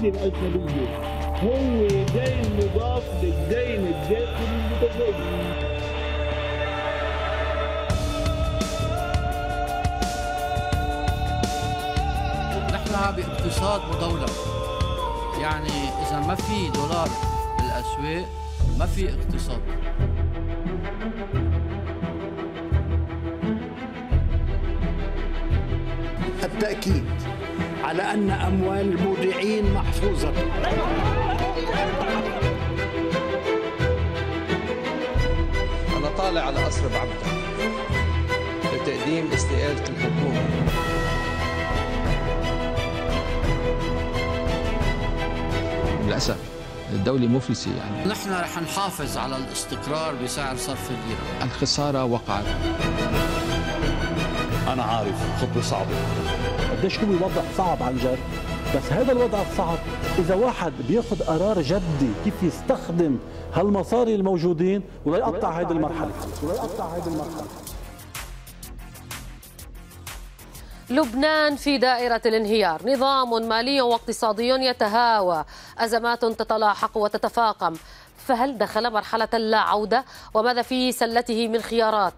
عندي الأجنبية هو دين مضاف للدين الداخلي المتزايد نحن باقتصاد مدولة يعني إذا ما في دولار بالأسواق ما في اقتصاد. التأكيد. على أن أموال المودعين محفوظة. أنا طالع على قصر بعبدة لتقديم استقالة الحكومة. للأسف الدولة مفلسة يعني. نحن رح نحافظ على الاستقرار بسعر صرف الليرة الخسارة وقعت. أنا عارف خطوة صعبة. قديش هو وضع صعب عن جد. بس هذا الوضع الصعب إذا واحد بياخذ قرار جدي كيف يستخدم هالمصاري الموجودين ولا يقطع هذه المرحلة. ولا يقطع هذه المرحلة. لبنان في دائرة الانهيار. نظام مالي واقتصادي يتهاوى. أزمات تتلاحق وتتفاقم. فهل دخل مرحلة لا عودة؟ وماذا في سلته من خيارات؟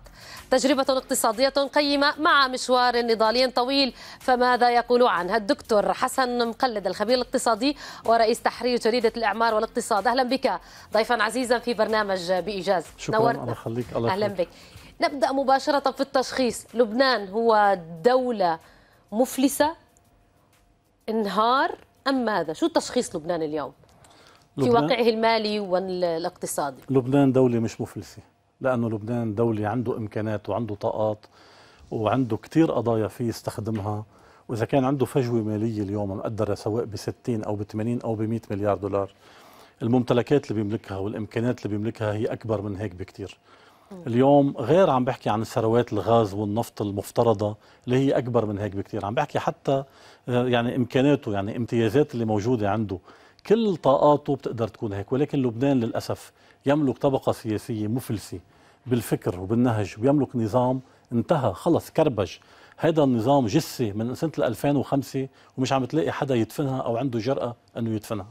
تجربة اقتصادية قيمة مع مشوار نضالي طويل. فماذا يقول عنها الدكتور حسن مقلد الخبير الاقتصادي ورئيس تحرير جريدة الإعمار والاقتصاد؟ أهلا بك. ضيفا عزيزا في برنامج بإيجاز. شكرا. الله يخليك. أهلا. بك. نبدأ مباشرة في التشخيص. لبنان هو دولة مفلسة. انهار. أم ماذا؟ شو تشخيص لبنان اليوم؟ في لبنان- واقعه المالي والاقتصادي. لبنان دولة مش مفلسة لأنه لبنان دولة عنده إمكانات وعنده طاقات وعنده كتير قضايا فيه يستخدمها. وإذا كان عنده فجوة مالية اليوم مقدرة سواء ب 60 أو ب 80 أو ب 100 مليار دولار الممتلكات اللي بيملكها والإمكانات اللي بيملكها هي أكبر من هيك بكتير. اليوم غير عم بحكي عن ثروات الغاز والنفط المفترضة اللي هي أكبر من هيك بكتير. عم بحكي حتى آه، يعني إمكاناته يعني امتيازات اللي موجودة عنده. كل طاقاته بتقدر تكون هيك ولكن لبنان للأسف يملك طبقة سياسية مفلسة بالفكر وبالنهج ويملك نظام انتهى خلص كربج. هذا النظام جثة من سنة 2005 ومش عم تلاقي حدا يدفنها أو عنده جرأة أنه يدفنها.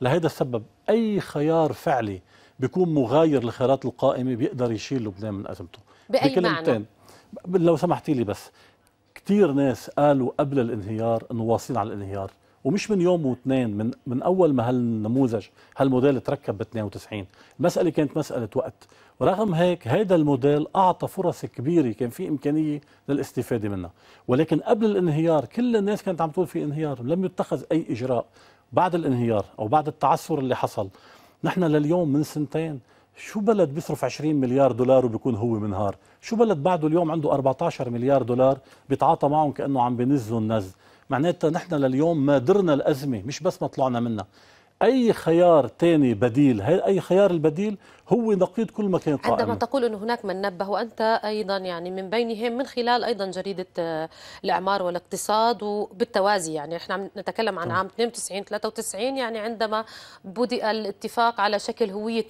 لهذا السبب أي خيار فعلي بيكون مغاير للخيارات القائمة بيقدر يشيل لبنان من أزمته. بأي بكلمتين، لو سمحتي لي بس كثير ناس قالوا قبل الانهيار إنه واصلين على الانهيار ومش من يوم واثنين من من أول ما هالنموذج هالموديل تركب ب 92 المساله كانت مسألة وقت. ورغم هيك هذا الموديل أعطى فرص كبيرة كان في إمكانية للاستفادة منها. ولكن قبل الانهيار كل الناس كانت عم تقول في انهيار لم يتخذ أي إجراء. بعد الانهيار أو بعد التعثر اللي حصل نحن لليوم من سنتين. شو بلد بيصرف 20 مليار دولار وبيكون هو منهار؟ شو بلد بعده اليوم عنده 14 مليار دولار بيتعاطى معهم كأنه عم بنزوا النز معناتها نحن لليوم ما درنا الأزمة مش بس ما طلعنا منها. أي خيار تاني بديل أي خيار البديل هو نقيض كل ما كان عندما قائما تقول أن هناك من نبه وأنت أيضا يعني من بينهم من خلال أيضا جريدة آه، الإعمار والاقتصاد وبالتوازي. يعني إحنا عم نتكلم عن عام 92 93 يعني عندما بدأ الاتفاق على شكل هوية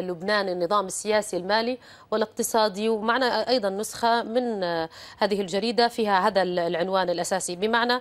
لبنان النظام السياسي المالي والاقتصادي. ومعنا أيضا نسخة من آه، هذه الجريدة فيها هذا ال- العنوان الأساسي. بمعنى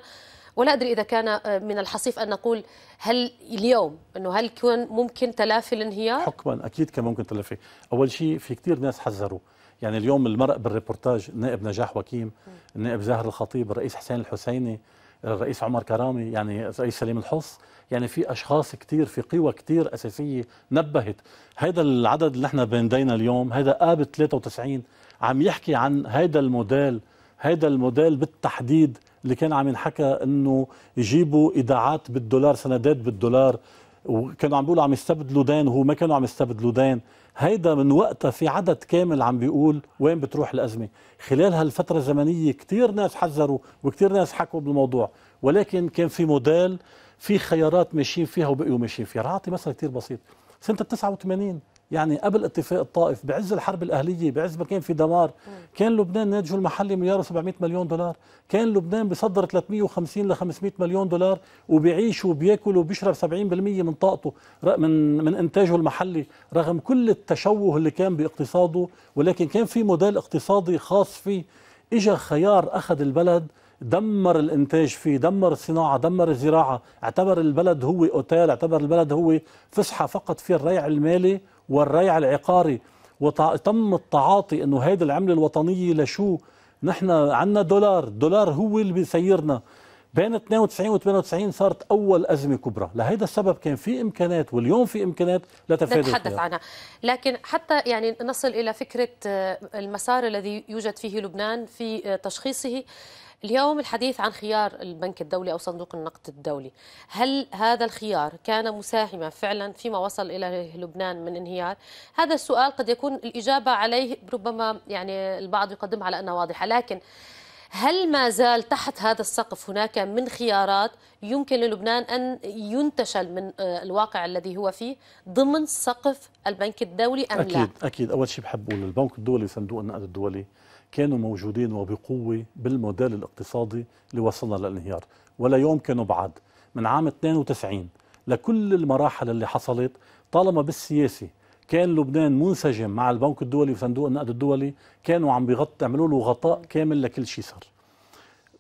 ولا أدري إذا كان آه، من الحصيف أن نقول هل اليوم أنه هل كان ممكن تلافي الانهيار؟ حكما أكيد كان ممكن تلفي أول شيء في كثير ناس حذروا. يعني اليوم المرق بالريبورتاج النائب نجاح وكيم النائب زاهر الخطيب الرئيس حسين الحسيني الرئيس عمر كرامي يعني الرئيس سليم الحص يعني في أشخاص كثير في قوى كثير أساسية نبهت. هذا العدد اللي إحنا بندينا اليوم هذا آب 93 عم يحكي عن هذا الموديل هذا الموديل بالتحديد اللي كان عم ينحكى إنه يجيبوا إيداعات بالدولار سندات بالدولار وكانوا عم بيقولوا عم يستبدلوا دين وهو ما كانوا عم يستبدلوا دين. هيدا من وقتها في عدد كامل عم بيقول وين بتروح الأزمة. خلال هالفترة الزمنية كتير ناس حذروا وكتير ناس حكوا بالموضوع ولكن كان في موديل في خيارات ماشيين فيها وبقيوا ماشيين فيها. رح أعطي مثل كتير بسيط. سنة 89 يعني قبل اتفاق الطائف بعز الحرب الأهلية بعز ما كان في دمار كان لبنان ناتجه المحلي مليار و700 مليون دولار كان لبنان بيصدر 350 ل 500 مليون دولار وبيعيش وبياكل وبيشرب 70% من طاقته من من إنتاجه المحلي رغم كل التشوه اللي كان باقتصاده ولكن كان في موديل اقتصادي خاص فيه. اجى خيار أخذ البلد دمر الإنتاج فيه دمر الصناعة دمر الزراعة اعتبر البلد هو أوتيل اعتبر البلد هو فسحة فقط في الريع المالي والريع العقاري وتم التعاطي إنه هيدي العمله الوطنيه لشو؟ نحن عندنا دولار الدولار هو اللي بيسيرنا. بين 92 و 98 صارت أول أزمة كبرى. لهذا السبب كان في امكانات واليوم في امكانات لتفادي نتحدث عنها. لكن حتى يعني نصل إلى فكرة آه، المسار الذي يوجد فيه لبنان في آه، تشخيصه. اليوم الحديث عن خيار البنك الدولي أو صندوق النقد الدولي، هل هذا الخيار كان مساهما فعلا فيما وصل إلى لبنان من انهيار؟ هذا السؤال قد يكون الإجابة عليه ربما يعني البعض يقدمها على أنها واضحة، لكن هل ما زال تحت هذا السقف هناك من خيارات يمكن للبنان أن ينتشل من آه، الواقع الذي هو فيه ضمن سقف البنك الدولي أم أكيد لا؟ أكيد أول شيء بحب أقول البنك الدولي وصندوق النقد الدولي كانوا موجودين وبقوة بالموديل الاقتصادي اللي وصلنا للانهيار ولا يوم كانوا بعد. من عام 92 لكل المراحل اللي حصلت طالما بالسياسي كان لبنان منسجم مع البنك الدولي وصندوق النقد الدولي كانوا عم بيغط عملوا له غطاء كامل لكل شيء صار.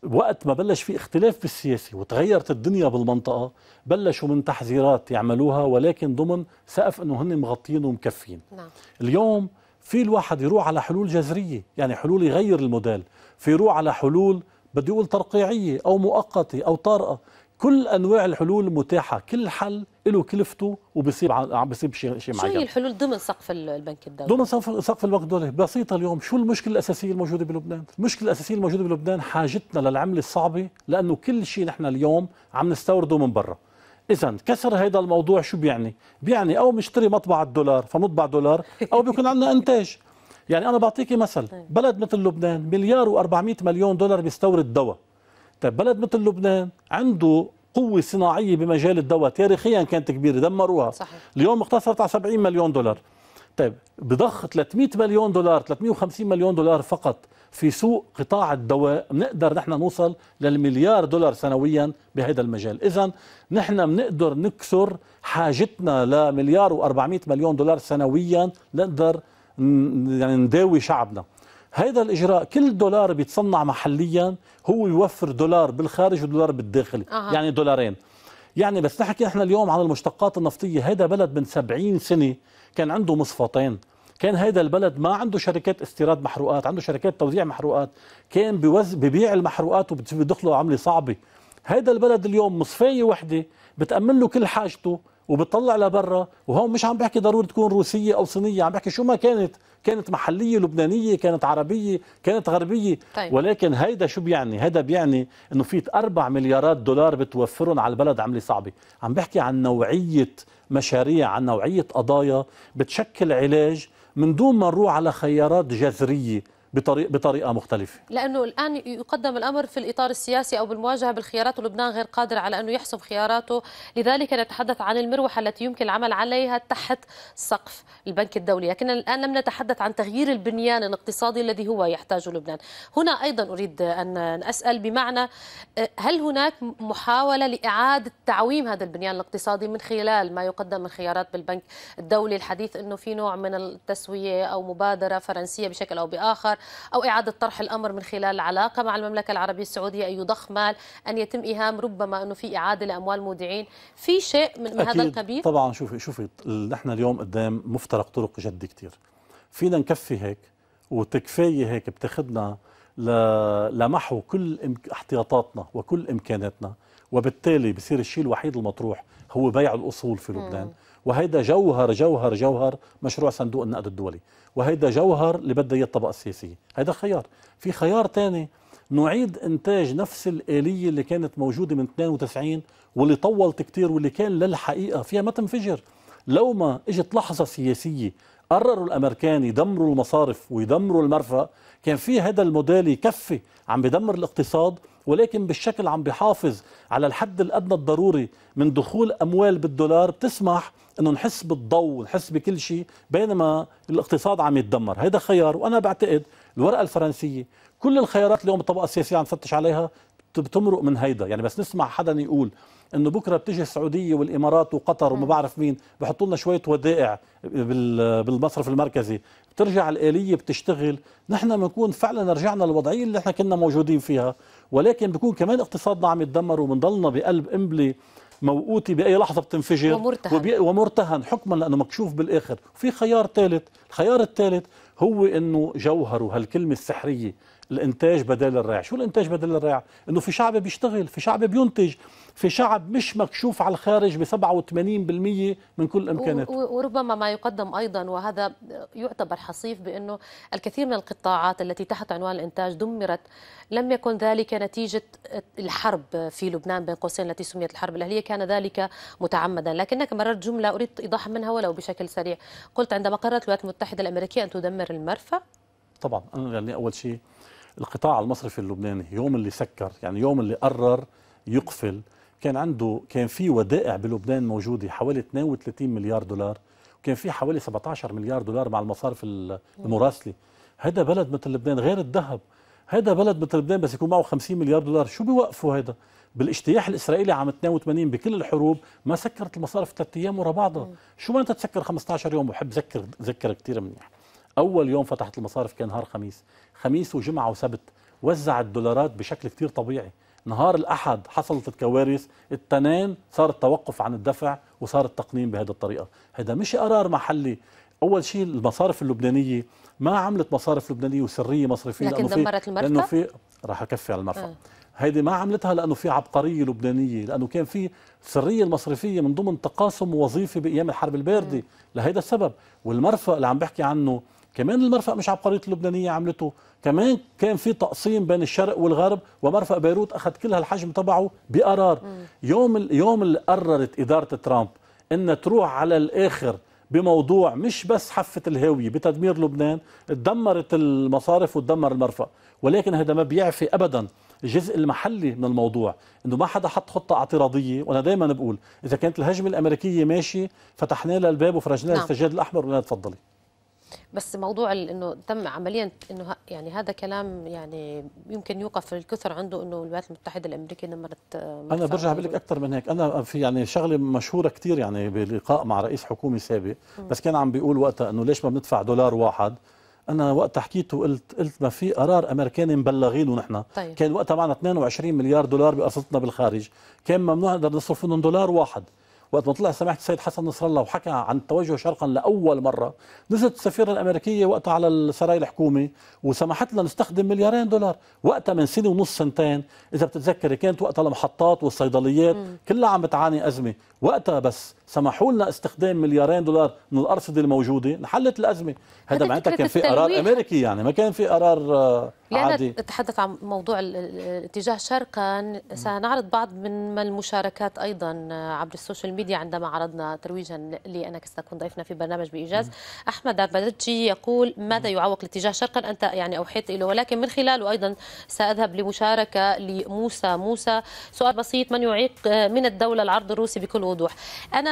وقت ما بلش في اختلاف بالسياسي وتغيرت الدنيا بالمنطقة بلشوا من تحذيرات يعملوها ولكن ضمن سقف إنه هن مغطين ومكفين نعم. اليوم في الواحد يروح على حلول جذرية يعني حلول يغير الموديل في يروح على حلول بدي أقول ترقيعية أو مؤقتة أو طارئة كل أنواع الحلول متاحة كل حل له كلفته وبصيب ع- بصيب شيء شيء شو معين هي الحلول ضمن سقف البنك الدولي؟ ضمن سقف سقف البنك الدولي بسيطة اليوم شو المشكلة الأساسية الموجودة بلبنان؟ المشكلة الأساسية الموجودة بلبنان حاجتنا للعملة الصعبة لأنه كل شيء نحن اليوم عم نستورده من برا إذا كسر هذا الموضوع شو بيعني؟ بيعني أو بنشتري مطبعة دولار فنطبع دولار أو بيكون عندنا إنتاج. يعني أنا بعطيكي مثل بلد مثل لبنان مليار و400 مليون دولار بيستورد دواء. طيب بلد مثل لبنان عنده قوة صناعية بمجال الدواء تاريخيا كانت كبيرة دمروها. صحيح. اليوم اقتصرت على 70 مليون دولار. طيب بضخ 300 مليون دولار 350 مليون دولار فقط. في سوق قطاع الدواء بنقدر نحن نوصل للمليار دولار سنويا بهذا المجال. اذا نحن بنقدر نكسر حاجتنا لمليار و400 مليون دولار سنويا نقدر يعني نداوي شعبنا. هذا الإجراء كل دولار بيتصنع محليا هو يوفر دولار بالخارج ودولار بالداخل أها. يعني دولارين. يعني بس نحكي إحنا اليوم عن المشتقات النفطية. هذا بلد من 70 سنة كان عنده مصفاتين كان هذا البلد ما عنده شركات استيراد محروقات عنده شركات توزيع محروقات كان بوز ببيع المحروقات وبيدخله عملة صعبة. هذا البلد اليوم مصفاية وحدة بتأمن له كل حاجته وبتطلع لبرا وهون مش عم بحكي ضروري تكون روسية أو صينية عم بحكي شو ما كانت كانت محلية لبنانية كانت عربية كانت غربية. طيب. ولكن هيدا شو بيعني؟ هيدا بيعني إنه في 4 مليارات دولار بتوفرهم على البلد عملة صعبة. عم بحكي عن نوعية مشاريع عن نوعية قضايا بتشكل علاج من دون ما نروح على خيارات جذرية. بطريق بطريقة مختلفة. لأنه الآن يقدم الأمر في الإطار السياسي أو بالمواجهة بالخيارات ولبنان غير قادر على انه يحسم خياراته، لذلك نتحدث عن المروحة التي يمكن العمل عليها تحت سقف البنك الدولي، لكن الآن لم نتحدث عن تغيير البنيان الاقتصادي الذي هو يحتاجه لبنان. هنا أيضا أريد أن أسأل بمعنى هل هناك محاولة لإعادة تعويم هذا البنيان الاقتصادي من خلال ما يقدم من خيارات بالبنك الدولي، الحديث إنه في نوع من التسوية أو مبادرة فرنسية بشكل أو بآخر. أو إعادة طرح الأمر من خلال العلاقة مع المملكة العربية السعودية. ان يضخ مال أن يتم إيهام ربما أنه في إعادة لأموال مودعين. في شيء من, من هذا أكيد. القبيل؟ طبعا شوفي شوفي نحن اليوم قدام مفترق طرق جد كتير. فينا نكفي هيك وتكفاية هيك بتاخدنا ل- لمحو كل احتياطاتنا وكل إمكاناتنا وبالتالي بصير الشيء الوحيد المطروح هو بيع الأصول في لبنان. وهيدا جوهر جوهر جوهر مشروع صندوق النقد الدولي. وهيدا جوهر اللي بدها اياه الطبقة السياسية. هيدا خيار. في خيار تاني. نعيد إنتاج نفس الآلية اللي كانت موجودة من 92 واللي طولت كتير واللي كان للحقيقة فيها ما تنفجر. لو ما إجت لحظة سياسية قرروا الامريكان يدمروا المصارف ويدمروا المرفأ. كان في هذا الموديل يكفي عم بدمر الاقتصاد ولكن بالشكل عم بيحافظ على الحد الأدنى الضروري من دخول أموال بالدولار. بتسمح إنه نحس بالضوء ونحس بكل شيء بينما الاقتصاد عم يتدمر. هذا خيار وأنا بعتقد الورقة الفرنسية كل الخيارات اليوم الطبقة السياسية عم تفتش عليها بتمرق من هيدا. يعني بس نسمع حدا يقول إنه بكرة بتيجي السعودية والإمارات وقطر وما بعرف مين بحطوا لنا شوية ودائع بال- بالمصرف المركزي. بترجع الآلية بتشتغل. نحن بنكون فعلا رجعنا للوضعية اللي إحنا كنا موجودين فيها. ولكن بيكون كمان اقتصادنا عم يتدمر وبنضلنا بقلب قنبلة موقوتة بأي لحظة بتنفجر ومرتهن. وبي- ومرتهن حكما لأنه مكشوف بالآخر. في خيار ثالث الخيار الثالث هو أنه جوهره هالكلمة السحرية. الإنتاج بدل الريع. شو الإنتاج بدل الريع؟ إنه في شعب بيشتغل في شعب بينتج في شعب مش مكشوف على الخارج ب 87% من كل الامكانات وربما ما يقدم أيضا وهذا يعتبر حصيف بإنه الكثير من القطاعات التي تحت عنوان الإنتاج دمرت. لم يكن ذلك نتيجة الحرب في لبنان بين قوسين التي سميت الحرب الأهلية. كان ذلك متعمدا. لكنك مررت جملة أريد إيضاح منها ولو بشكل سريع. قلت عندما قررت الولايات المتحدة الأمريكية أن تدمر المرفأ. طبعا أنا يعني أول شيء القطاع المصرفي اللبناني يوم اللي سكر يعني يوم اللي قرر يقفل كان عنده كان في ودائع بلبنان موجودة حوالي 32 مليار دولار وكان في حوالي 17 مليار دولار مع المصارف المراسلة. هذا بلد مثل لبنان غير الذهب هذا بلد مثل لبنان بس يكون معه 50 مليار دولار. شو بيوقفوا هذا بالاجتياح الإسرائيلي عام 82 بكل الحروب ما سكرت المصارف ثلاث أيام ورا بعضها. شو معناتها تسكر 15 يوم؟ بحب ذكر ذكر كثير منيح. أول يوم فتحت المصارف كان نهار خميس. خميس وجمعة وسبت وزع الدولارات بشكل كتير طبيعي. نهار الأحد حصلت الكوارث التنين صار التوقف عن الدفع وصار التقنين بهذه الطريقة. هذا مش قرار محلي. أول شيء المصارف اللبنانية ما عملت مصارف لبنانية وسرية مصرفية لكن لأنه دمرت المرفأ؟ لأنه في راح أكفي على المرفأ. آه. هيدي ما عملتها لأنه في عبقرية لبنانية لأنه كان في سرية المصرفية من ضمن تقاسم وظيفي بأيام الحرب الباردة. لهيدا السبب. والمرفأ اللي عم بحكي عنه كمان المرفأ مش عبقريه اللبنانية عملته. كمان كان في تقسيم بين الشرق والغرب ومرفأ بيروت أخذ كل هالحجم تبعه بقرار. يوم ال- يوم اللي قررت إدارة ترامب انها تروح على الآخر بموضوع مش بس حفة الهاوية بتدمير لبنان تدمرت المصارف وتدمر المرفأ. ولكن هذا ما بيعفي أبدا الجزء المحلي من الموضوع إنه ما حدا حط خطة اعتراضية. وأنا دائما بقول إذا كانت الهجمة الأمريكية ماشي فتحنا لها الباب وفرجنا لها نعم. السجاد الأحمر. ولا تفضلي. بس موضوع إنه تم عمليا إنه يعني هذا كلام يعني يمكن يوقف الكثر عنده إنه الولايات المتحدة الأمريكية دمرت أنا برجع بقول لك أكثر من هيك. أنا في يعني شغلة مشهورة كثير يعني بلقاء مع رئيس حكومي سابق بس كان عم بيقول وقتها إنه ليش ما بندفع دولار واحد؟ أنا وقتها حكيت وقلت قلت ما في قرار أمريكاني مبلغينه نحن طيب. كان وقتها معنا 22 مليار دولار بارصدتنا بالخارج. كان ممنوع نقدر نصرف منهم دولار واحد. وقت ما طلع سماحة السيد حسن نصر الله وحكى عن التوجه شرقا لأول مرة نزلت السفيرة الأمريكية وقتها على السراي الحكومي وسمحت لنا نستخدم مليارين دولار. وقتها من سنة ونص سنتين إذا بتتذكري كانت وقتها المحطات والصيدليات كلها عم بتعاني أزمة. وقتها بس سمحوا لنا استخدام مليارين دولار من الأرصدة الموجودة انحلت الأزمة. هذا معناتها كان في قرار. أمريكي يعني ما كان في قرار آه، عادي. أتحدث عن موضوع ال- ال- الاتجاه شرقا سنعرض بعض من المشاركات أيضا عبر ال social media عندما عرضنا ترويجا أنا كنت ضيفنا في برنامج بإيجاز. أحمد عبدتشي يقول ماذا يعوق الاتجاه شرقا؟ أنت يعني أوحيت له ولكن من خلاله أيضا سأذهب لمشاركة لموسى موسى. سؤال بسيط من يعيق من الدولة العرض الروسي بكل وضوح؟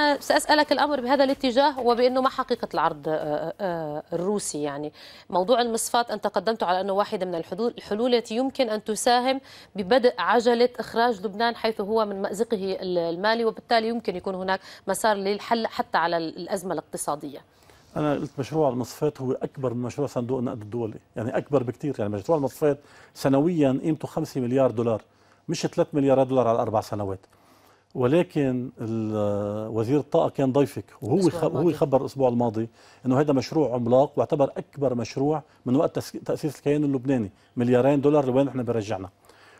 أنا سأسألك الأمر بهذا الاتجاه وبأنه ما حقيقة العرض آه، آه، الروسي يعني. موضوع المصفات أنت قدمته على أنه واحدة من الحلول التي يمكن أن تساهم ببدء عجلة إخراج لبنان حيث هو من مأزقه المالي وبالتالي يمكن يكون هناك مسار للحل حتى على الأزمة الاقتصادية. أنا قلت مشروع المصفات هو أكبر من مشروع صندوق النقد الدولي يعني أكبر بكثير. يعني مشروع المصفات سنويا قيمته 5 مليار دولار مش 3 مليارات دولار على أربع سنوات. ولكن وزير الطاقة كان ضيفك وهو هو. يخبر الأسبوع الماضي إنه هذا مشروع عملاق واعتبر أكبر مشروع من وقت تأسيس الكيان اللبناني مليارين دولار لوين إحنا برجعنا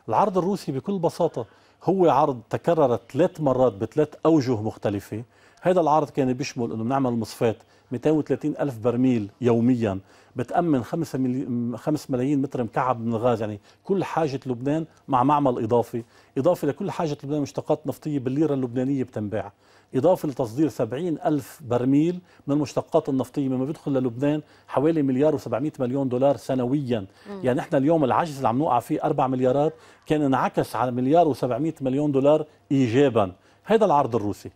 العرض الروسي بكل بساطة هو عرض تكرر ثلاث مرات بثلاث أوجه مختلفة هذا العرض كان بيشمل إنه بنعمل مصفات 230 ألف برميل يوميا بتأمن 5 ملي... 5 ملايين متر مكعب من الغاز يعني كل حاجة لبنان مع معمل إضافي. إضافة لكل حاجة لبنان مشتقات نفطية بالليرة اللبنانية بتنباع. إضافة لتصدير 70 ألف برميل من المشتقات النفطية مما بيدخل للبنان حوالي مليار و700 مليون دولار سنويا. يعني إحنا اليوم العجز اللي عم نوقع فيه 4 مليارات كان انعكس على مليار و700 مليون دولار إيجابا. هذا العرض الروسي.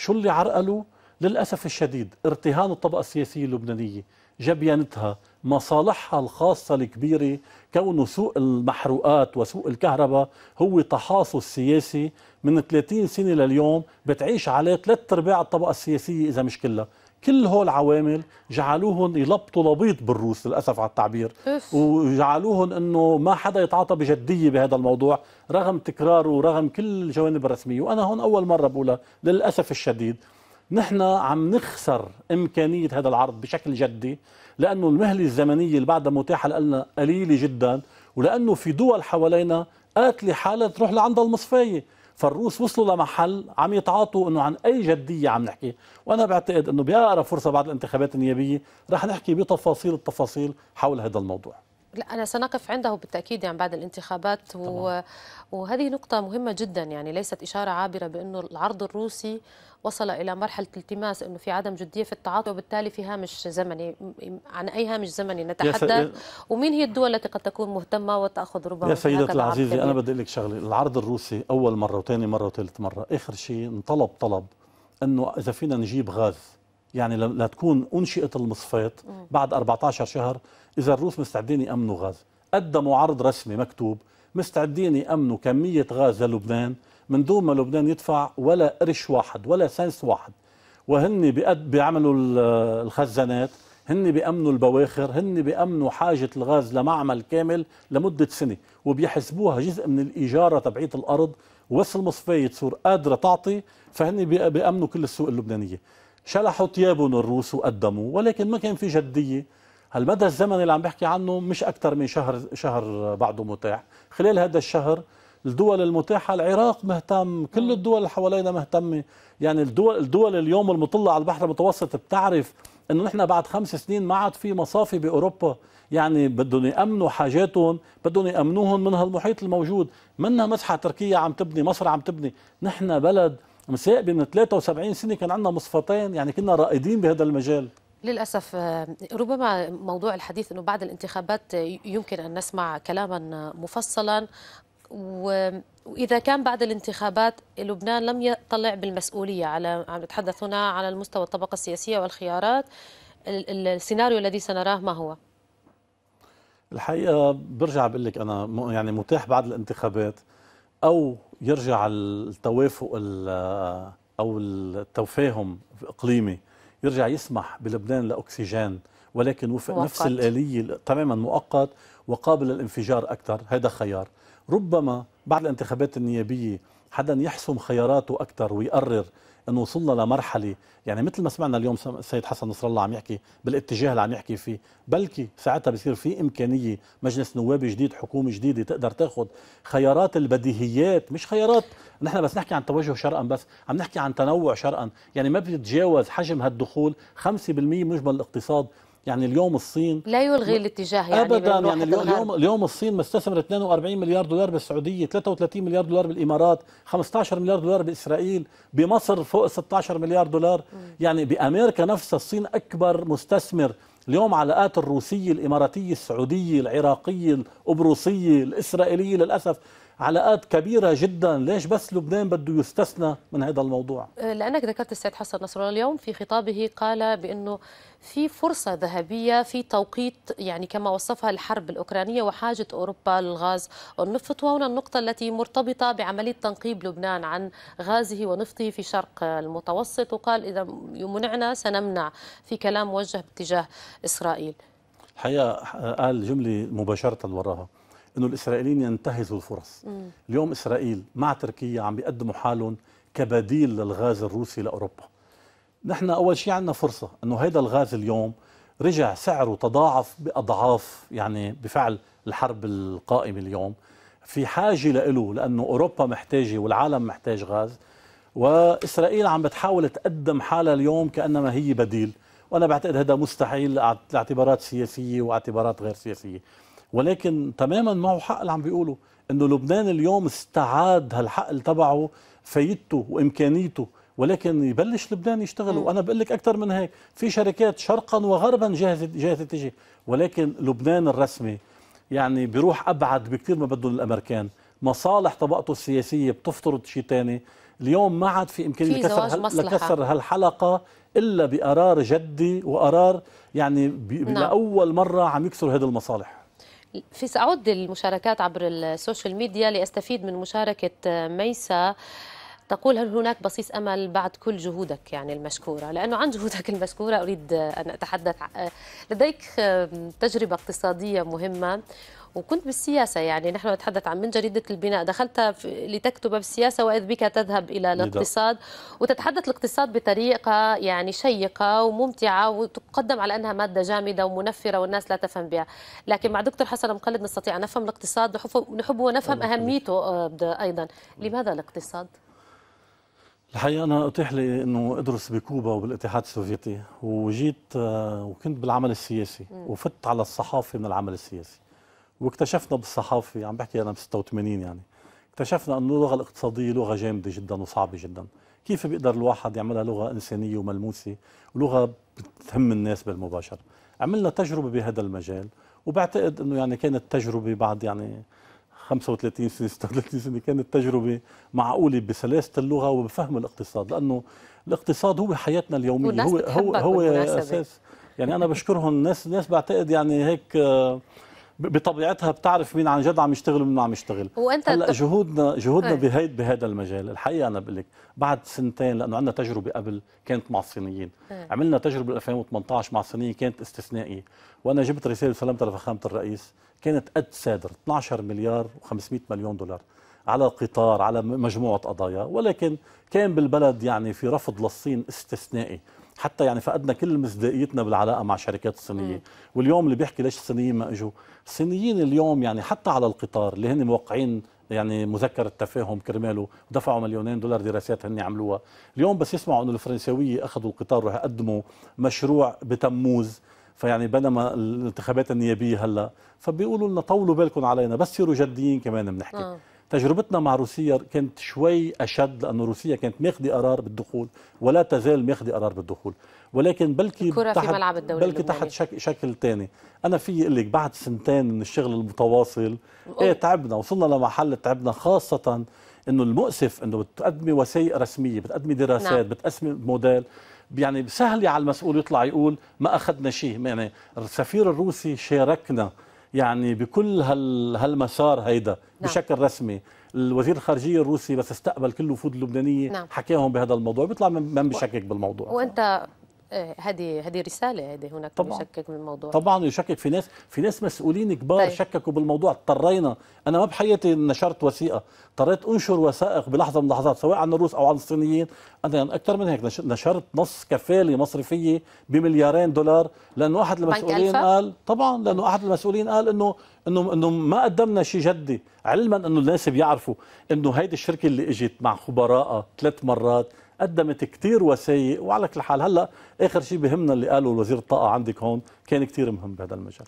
شو اللي عرقله للأسف الشديد ارتهان الطبقة السياسية اللبنانية جبينتها مصالحها الخاصة الكبيرة كونه سوق المحروقات وسوق الكهرباء هو تحاصل سياسي من 30 سنة لليوم بتعيش عليه ثلاث أرباع الطبقة السياسية إذا مش كلها. كل هول العوامل جعلوهم يلبطوا لبيط بالروس للأسف على التعبير. وجعلوهم إنه ما حدا يتعاطى بجدية بهذا الموضوع رغم تكراره ورغم كل الجوانب الرسمية. وأنا هون أول مرة بقولها للأسف الشديد. نحن عم نخسر إمكانية هذا العرض بشكل جدي لأنه المهله الزمنية اللي بعدها متاحة لنا قليلة جدا ولأنه في دول حوالينا قاتلة حالها تروح لعندها المصفاية. فالروس وصلوا لمحل عم يتعاطوا إنه عن أي جدية عم نحكي. وأنا بعتقد إنه باقرب فرصة بعد الانتخابات النيابية رح نحكي بتفاصيل التفاصيل حول هذا الموضوع. لا أنا سنقف عنده بالتأكيد يعني بعد الانتخابات و... وهذه نقطة مهمة جدا يعني ليست إشارة عابرة بأنه العرض الروسي وصل إلى مرحلة التماس أنه في عدم جدية في التعاطي وبالتالي في هامش زمني عن أي هامش زمني نتحدث؟ ومين هي الدول التي قد تكون مهتمة وتأخذ ربما يا سيدتي العزيزة أنا بدي أقول لك شغلة. العرض الروسي أول مرة وثاني مرة وثالث مرة آخر شيء انطلب طلب أنه إذا فينا نجيب غاز يعني لتكون أنشئت المصفات بعد 14 شهر إذا الروس مستعدين يأمنوا غاز قدموا عرض رسمي مكتوب مستعدين يأمنوا كمية غاز للبنان من دون ما لبنان يدفع ولا قرش واحد ولا سنس واحد. وهن بيعملوا الخزانات. هن بيأمنوا البواخر. هن بيأمنوا حاجة الغاز لمعمل كامل لمدة سنة. وبيحسبوها جزء من الإجارة تبعية الأرض. وبس المصفية تصير قادرة تعطي فهن بيأمنوا كل السوق اللبنانية. شلحوا ثيابهم الروس وقدموا ولكن ما كان في جدية. هالمدى الزمني اللي عم بحكي عنه مش أكثر من شهر شهر بعده متاح خلال هذا الشهر الدول المتاحة العراق مهتم كل الدول اللي حوالينا مهتمة. يعني الدول الدول اليوم المطلة على البحر المتوسط بتعرف إنه نحن بعد خمس سنين ما عاد في مصافي بأوروبا. يعني بدهم يأمنوا حاجاتهم بدهم يأمنوهم من هالمحيط الموجود. منا مسحة تركيا عم تبني مصر عم تبني. نحن بلد مساقبه من 73 سنة كان عندنا مصفتين يعني كنا رائدين بهذا المجال. للأسف ربما موضوع الحديث أنه بعد الانتخابات يمكن أن نسمع كلاما مفصلا. وإذا كان بعد الانتخابات لبنان لم يطلع بالمسؤولية على عم نتحدث هنا على المستوى الطبقة السياسية والخيارات. السيناريو الذي سنراه ما هو؟ الحقيقة برجع بقول لك أنا يعني متاح بعد الانتخابات. أو يرجع التوافق أو التفاهم إقليمي يرجع يسمح بلبنان لأكسجين ولكن وفق مؤقت. نفس الآلية تماما مؤقت وقابل للانفجار أكثر هذا خيار ربما بعد الانتخابات النيابية حدا يحسم خياراته أكثر ويقرر إنه وصلنا لمرحلة يعني مثل ما سمعنا اليوم السيد حسن نصر الله عم يحكي بالاتجاه اللي عم يحكي فيه بلكي ساعتها بصير في إمكانية مجلس نواب جديد حكومة جديدة تقدر تاخذ خيارات البديهيات مش خيارات نحن بس نحكي عن توجه شرقا بس عم نحكي عن تنوع شرقا. يعني ما بيتجاوز حجم هالدخول 5% من مجمل الاقتصاد يعني اليوم الصين لا يلغي الاتجاه يعني ابدا يعني اليوم اليوم الصين مستثمر 42 مليار دولار بالسعودية 33 مليار دولار بالإمارات 15 مليار دولار بإسرائيل بمصر فوق 16 مليار دولار. م. يعني بأمريكا نفسها الصين أكبر مستثمر. اليوم علاقات الروسية الإماراتية السعودية العراقية القبرصيه الإسرائيلية للأسف علاقات كبيرة جدا. ليش بس لبنان بده يستثنى من هذا الموضوع؟ لأنك ذكرت السيد حسن نصر الله اليوم في خطابه قال بأنه في فرصة ذهبية في توقيت يعني كما وصفها الحرب الأوكرانية وحاجة أوروبا للغاز والنفط. وهنا النقطة التي مرتبطة بعملية تنقيب لبنان عن غازه ونفطه في شرق المتوسط. وقال إذا منعنا سنمنع في كلام موجه باتجاه إسرائيل. الحقيقة قال جملة مباشرة وراها إنه الإسرائيليين ينتهزوا الفرص. مم. اليوم إسرائيل مع تركيا عم بيقدموا حالهم كبديل للغاز الروسي لأوروبا. نحن أول شيء عندنا فرصة إنه هذا الغاز اليوم رجع سعره تضاعف بأضعاف يعني بفعل الحرب القائمة اليوم. في حاجة له لأنه أوروبا محتاجة والعالم محتاج غاز وإسرائيل عم بتحاول تقدم حالها اليوم كأنما هي بديل. وأنا بعتقد هذا مستحيل لاعتبارات سياسية وأعتبارات غير سياسية. ولكن تماما معه حق اللي عم بيقولوا إنه لبنان اليوم استعاد هالحق تبعه فايدته وإمكانيته ولكن يبلش لبنان يشتغل وأنا بقول لك أكثر من هيك في شركات شرقا وغربا جاهزه جاهزة تجي ولكن لبنان الرسمي يعني بيروح أبعد بكثير ما بدهم الأمريكان مصالح طبقته السياسية بتفترض شيء ثاني اليوم ما عاد في إمكانية لكسر مصلحة. لكسر هالحلقة إلا بقرار جدي وقرار يعني ب- نعم. لأول مرة عم يكسروا هذه المصالح في سأعود للمشاركات عبر ال social media لأستفيد من مشاركة ميسا. تقول هل هناك بصيص أمل بعد كل جهودك يعني المشكورة؟ لأنه عن جهودك المشكورة أريد أن أتحدث. لديك تجربة اقتصادية مهمة. وكنت بالسياسة يعني نحن نتحدث عن من جريدة البناء. دخلت لتكتب بالسياسة وإذ بك تذهب إلى الاقتصاد. وتتحدث الاقتصاد بطريقة يعني شيقة وممتعة وتقدم على أنها مادة جامدة ومنفرة والناس لا تفهم بها. لكن مع دكتور حسن مقلد نستطيع أن نفهم الاقتصاد نحب- نحب ونفهم أهميته آه، أيضا. لماذا الاقتصاد؟ الحقيقة أنا أتيح لي أنه أدرس بكوبا وبالاتحاد السوفيتي. وجيت آه، وكنت بالعمل السياسي. وفت على الصحافة من العمل السياسي. واكتشفنا بالصحافة عم بحكي أنا ب 86 يعني. اكتشفنا أنه اللغة الاقتصادية لغة جامدة جدا وصعبة جدا. كيف بيقدر الواحد يعملها لغة إنسانية وملموسة؟ ولغة بتهم الناس بالمباشر. عملنا تجربة بهذا المجال وبعتقد أنه يعني كانت تجربة بعد يعني 35 سنة 36 سنة كانت تجربة معقولة بسلاسة اللغة وبفهم الاقتصاد. لأنه الاقتصاد هو حياتنا اليومية والناس هو هو هو. أساس. يعني أنا بشكرهم الناس الناس بعتقد يعني هيك آه، بطبيعتها بتعرف مين عن جد عم يشتغل ومين عم يشتغل. وأنت هلأ جهودنا جهودنا إيه. بهيد بهذا المجال. الحقيقة أنا بقول لك بعد سنتين لأنه عندنا تجربة قبل كانت مع الصينيين. إيه. عملنا تجربة بال 2018 مع الصينيين كانت استثنائية. وأنا جبت رسالة سلمتها لفخامه الرئيس. كانت قد سادر 12 مليار و500 مليون دولار على قطار على مجموعة قضايا. ولكن كان بالبلد يعني في رفض للصين استثنائي. حتى يعني فقدنا كل مصداقيتنا بالعلاقة مع الشركات الصينية. واليوم اللي بيحكي ليش الصينيين ما إجوا؟ الصينيين اليوم يعني حتى على القطار اللي هن موقعين يعني مذكرة تفاهم كرماله ودفعوا مليونين دولار دراسات هن عملوها. اليوم بس يسمعوا إنه الفرنساوية أخذوا القطار وراح يقدموا مشروع بتموز. فيعني بينما الانتخابات النيابية هلأ فبيقولوا لنا طولوا بالكم علينا بس صيروا جديين كمان بنحكي. آه. تجربتنا مع روسيا كانت شوي أشد لأنه روسيا كانت ماخذه قرار بالدخول ولا تزال ماخذه قرار بالدخول ولكن بلكي الكرة في ملعب الدولة بلكي. تحت شك شكل تاني أنا في لك بعد سنتين من الشغل المتواصل إيه تعبنا وصلنا لمحل تعبنا خاصة إنه المؤسف إنه بتقدمي وثائق رسمية بتقدمي دراسات نعم. نعم. بتقسمي موديل يعني سهل على المسؤول يطلع يقول ما أخذنا شيء يعني السفير الروسي شاركنا يعني بكل هال هالمسار هيدا نعم. بشكل رسمي الوزير الخارجية الروسي بس استقبل كل الوفود اللبنانيه نعم. حكاهم بهذا الموضوع بيطلع من بشكك بالموضوع وأنت آه، هذه هذه رسالة هذه هناك طبعاً. يشكك بالموضوع طبعا يشكك في ناس في ناس مسؤولين كبار طيب. شككوا بالموضوع اضطرينا أنا ما بحياتي نشرت وثيقة اضطريت أنشر وثائق بلحظة من اللحظات سواء عن الروس أو عن الصينيين أنا أكثر من هيك نش- نشرت نص كفالة مصرفية بمليارين دولار لأنه احد المسؤولين؟ قال طبعا لأنه احد المسؤولين قال إنه إنه إنه ما قدمنا شيء جدي علما إنه الناس بيعرفوا إنه هيدي الشركة اللي إجت مع خبراء ثلاث مرات قدمت كتير وثائق وعلى كل حال هلأ آخر شيء بهمنا اللي قاله الوزير الطاقه عندك هون كان كتير مهم بهذا المجال.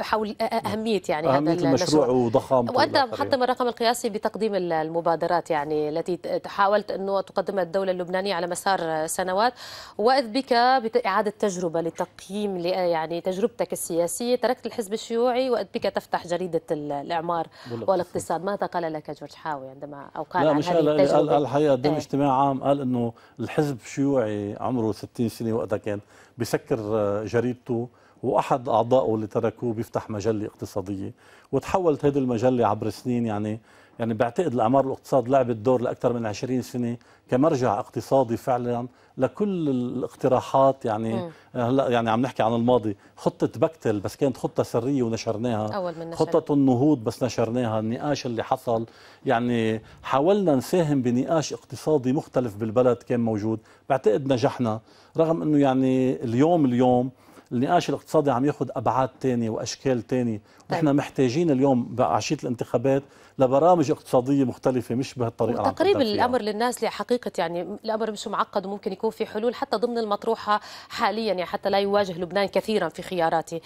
حول أ- أهمية يعني أهمية هذا المشروع وضخامته وأنت والآخرين. محطم الرقم القياسي بتقديم ال- المبادرات يعني التي حاولت أنه تقدمها الدولة اللبنانية على مسار سنوات. وأذ بك بإعادة تجربة لتقييم يعني تجربتك السياسية. تركت الحزب الشيوعي وأذ بك تفتح جريدة ال- الإعمار والاقتصاد. ماذا قال لك جورج حاوي عندما أو قال لا عن مش هذه قال قال الحقيقة قدام إيه. اجتماع عام قال إنه الحزب الشيوعي عمره 60 سنة وقتها كان بسكر جريدته. وأحد اعضائه اللي تركوه بيفتح مجلة اقتصادية وتحولت هذه المجلة عبر سنين يعني يعني بعتقد الأعمار والاقتصاد لعبت دور لأكثر من 20 سنة كمرجع اقتصادي فعلا لكل الاقتراحات يعني. هلأ يعني عم نحكي عن الماضي خطة بكتل بس كانت خطة سرية ونشرناها أول من نشر. خطة النهوض بس نشرناها النقاش اللي حصل يعني حاولنا نساهم بنقاش اقتصادي مختلف بالبلد كان موجود بعتقد نجحنا رغم إنه يعني اليوم اليوم النقاش الاقتصادي عم ياخذ أبعاد تانية وأشكال تانية. نحن محتاجين اليوم بعشيه الانتخابات لبرامج اقتصادية مختلفة مش بهالطريقة تقريب. الأمر للناس لحقيقة يعني الأمر مش معقد وممكن يكون في حلول حتى ضمن المطروحة حاليا يعني حتى لا يواجه لبنان كثيرا في خياراته.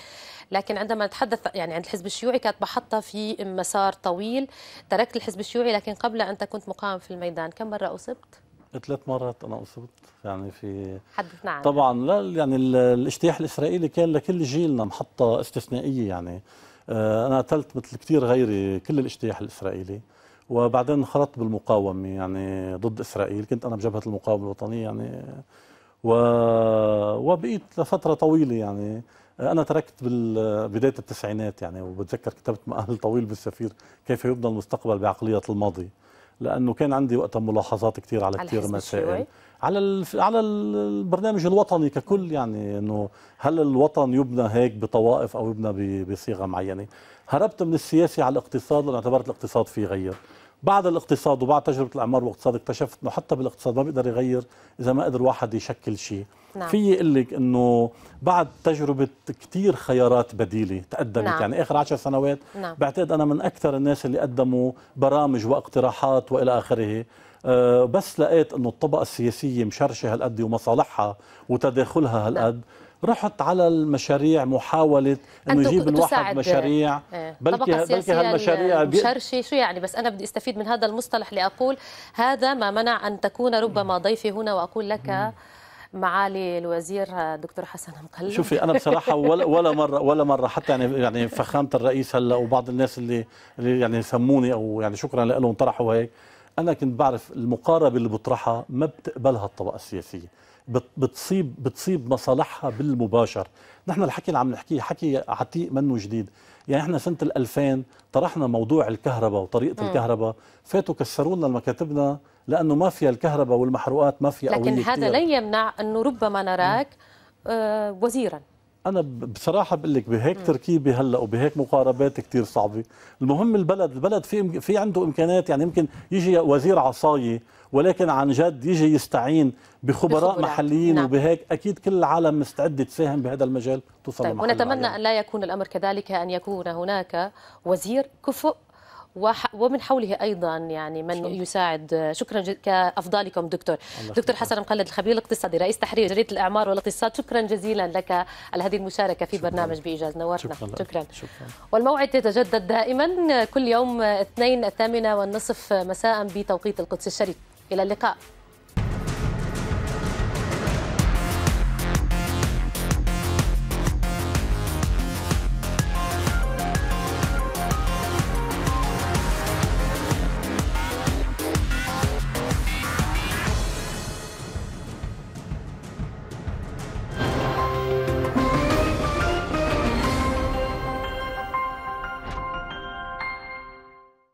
لكن عندما نتحدث يعني عن الحزب الشيوعي كانت محطة في مسار طويل. تركت الحزب الشيوعي لكن قبل انت كنت مقام في الميدان كم مرة أصبت؟ ثلاث مرات أنا أصبت يعني في حدثنا عنها. طبعا لا يعني ال- الاجتياح الإسرائيلي كان لكل جيلنا محطة استثنائية يعني. آه، أنا قتلت مثل كثير غيري كل الاجتياح الإسرائيلي. وبعدين انخرطت بالمقاومة يعني ضد إسرائيل كنت أنا بجبهة المقاومة الوطنية يعني. و... وبقيت لفترة طويلة يعني. أنا تركت بداية التسعينات يعني وبتذكر كتبت مقال طويل بالسفير كيف يبنى المستقبل بعقلية الماضي. لأنه كان عندي وقتها ملاحظات كثير على, على كثير مسائل؟ على الف... على البرنامج الوطني ككل يعني إنه هل الوطن يبنى هيك بطوائف أو يبنى ب... بصيغة معينة؟ هربت من السياسي على الاقتصاد لأن اعتبرت الاقتصاد فيه يغير بعد الاقتصاد وبعد تجربة الأعمار والاقتصاد اكتشفت إنه حتى بالاقتصاد ما بيقدر يغير إذا ما قدر واحد يشكل شيء نعم. في أقول لك إنه بعد تجربة كثير خيارات بديلة تقدمت نعم. يعني آخر عشر سنوات نعم. بعتقد أنا من أكثر الناس اللي قدموا برامج واقتراحات وإلى آخره أه بس لقيت إنه الطبقة السياسية مشرشة هالقد ومصالحها وتداخلها هالقد رحت على المشاريع محاولة إنه يجيب الواحد تساعد- مشاريع. إيه. بلكي بلكي هالمشاريع المشرشة شو يعني؟ بس أنا بدي أستفيد من هذا المصطلح لأقول هذا ما منع أن تكون ربما ضيفي هنا وأقول لك معالي الوزير دكتور حسن مقلد شوفي أنا بصراحة ولا ولا مره ولا مرة حتى يعني يعني فخامة الرئيس هلأ وبعض الناس اللي اللي يعني سموني أو يعني شكرا لهم طرحوا هيك. أنا كنت بعرف المقاربة اللي بطرحها ما بتقبلها الطبقة السياسية. بتصيب بتصيب مصالحها بالمباشر. نحن الحكي اللي عم نحكيه حكي عتيق منه جديد. يعني إحنا سنة ال 2000 طرحنا موضوع الكهرباء وطريقة الكهرباء. فاتوا كسروا لنا مكاتبنا لأنه ما فيها الكهرباء والمحروقات ما فيها لكن هذا. لن يمنع أنه ربما نراك آه، وزيرا. أنا بصراحة بقول لك بهيك تركيبة هلأ وبهيك مقاربات كتير صعبة المهم البلد البلد في في عنده امكانات يعني يمكن يجي وزير عصاية ولكن عن جد يجي يستعين بخبراء بخبراء، محليين نعم. وبهيك أكيد كل العالم مستعده تساهم بهذا المجال توصل طيب ونتمنى. أن لا يكون الأمر كذلك أن يكون هناك وزير كفؤ ومن حوله أيضا يعني من يساعد. شكرا كافضالكم دكتور. دكتور حسن مقلد الخبير الاقتصادي رئيس تحرير جريدة الأعمار والاقتصاد. شكرا جزيلا لك على هذه المشاركة في برنامج بإيجاز نورتنا شكرا. شكرا. شكرا. والموعد يتجدد دائما كل يوم اثنين الثامنة والنصف مساء بتوقيت القدس الشريف. إلى اللقاء.